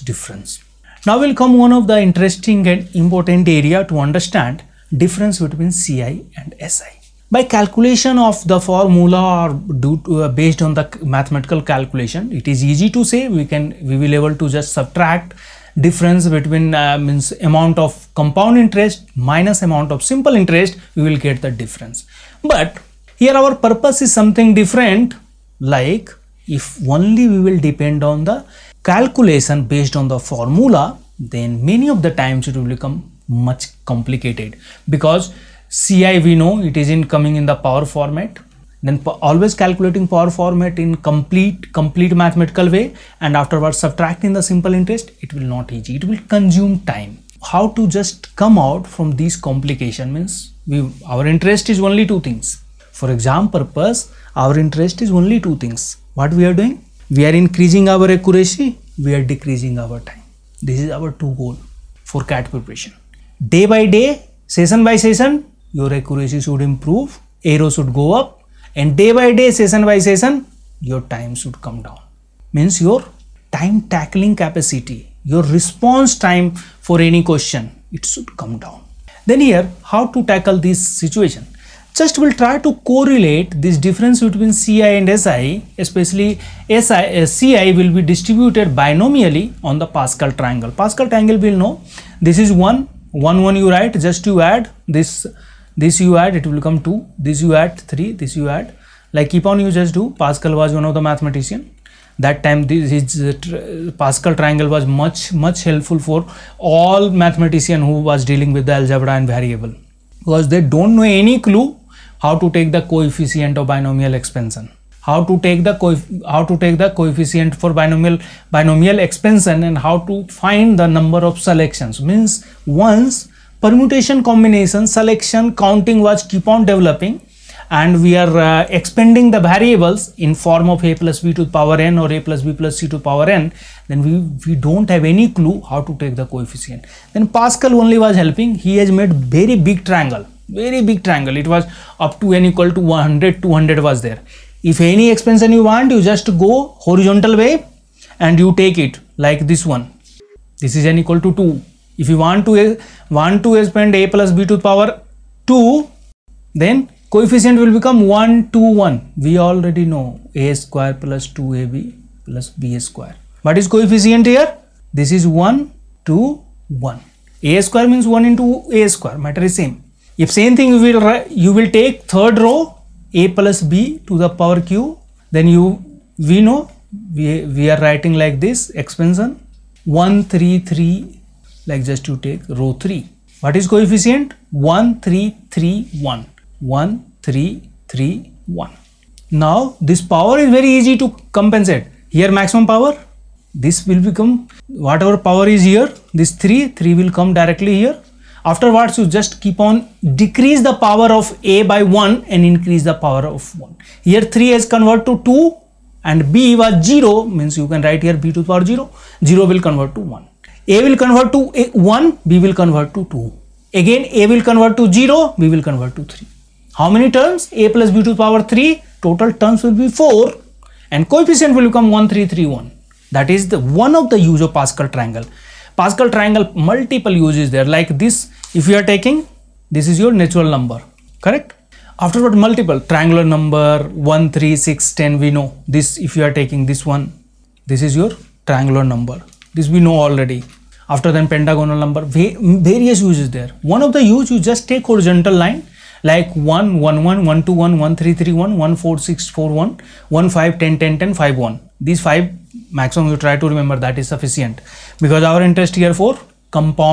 difference. Now will come one of the interesting and important area to understand difference between CI and SI. By calculation of the formula or due to, uh, based on the mathematical calculation, it is easy to say we can we will able to just subtract difference between uh, means amount of compound interest minus amount of simple interest we will get the difference but here our purpose is something different like if only we will depend on the calculation based on the formula then many of the times it will become much complicated. Because ci we know it is in coming in the power format. Then always calculating power format in complete complete mathematical way. And afterwards subtracting the simple interest it will not easy. It will consume time. How to just come out from these complication means we our interest is only two things. For exam purpose our interest is only two things. What we are doing we are increasing our accuracy we are decreasing our time. This is our two goal for cat preparation. Day by day session by session your accuracy should improve arrow should go up and day by day session by session your time should come down. Means your time tackling capacity your response time for any question it should come down. Then here how to tackle this situation just we'll try to correlate this difference between ci and si especially si uh, ci will be distributed binomially on the pascal triangle. Pascal triangle will know this is 1 1 1 you write just you add this this you add it will become 2 this you add 3 this you add. Like keep on you just do pascal was one of the mathematician. That time this his uh, pascal triangle was much much helpful for all mathematician who was dealing with the algebra and variable. Because they don't know any clue how to take the coefficient of binomial expansion. How to take the how to take the coefficient for binomial binomial expansion and how to find the number of selections. Means once permutation combination selection counting was keep on developing and we are uh, expanding the variables in form of a plus b to the power n or a plus b plus c to the power n then we we don't have any clue how to take the coefficient. Then pascal only was helping. He has made very big triangle very big triangle. It was up to n equal to 100 200 was there. If any expansion you want you just go horizontal way and you take it like this one. This is n equal to 2 if you want to want to expand a plus b to the power 2 then coefficient will become 1 2 1 we already know a square plus 2ab plus b square. What is coefficient here? This is 1 2 1 a square means 1 into a square. Matter is same if same thing you will you will take third row a plus b to the power q then you we know we, we are writing like this expansion 1 3 3 like just to take row 3 what is coefficient? 1 3 3 1 1 3 3 1 now this power is very easy to compensate. Here maximum power this will become whatever power is here this 3 3 will come directly here afterwards you just keep on decrease the power of a by 1 and increase the power of 1 here 3 has convert to 2 and b was 0 means you can write here b to the power 0 0 will convert to 1 a will convert to a 1, B will convert to 2. Again, A will convert to 0, B will convert to 3. How many terms? A plus B to the power 3, total terms will be 4 and coefficient will become 1331. That is the one of the use of Pascal triangle. Pascal triangle multiple uses there like this if you are taking this is your natural number correct? Afterward multiple triangular number 1 3 6 10 we know this if you are taking this one this is your triangular number. This we know already. After then pentagonal number various uses there. One of the use you just take horizontal line like 1 1 1 1 2 1 1 3 3 1 1 4 6 4 1 1 5 10 10 10 5 1 these five maximum you try to remember that is sufficient. Because our interest here for compound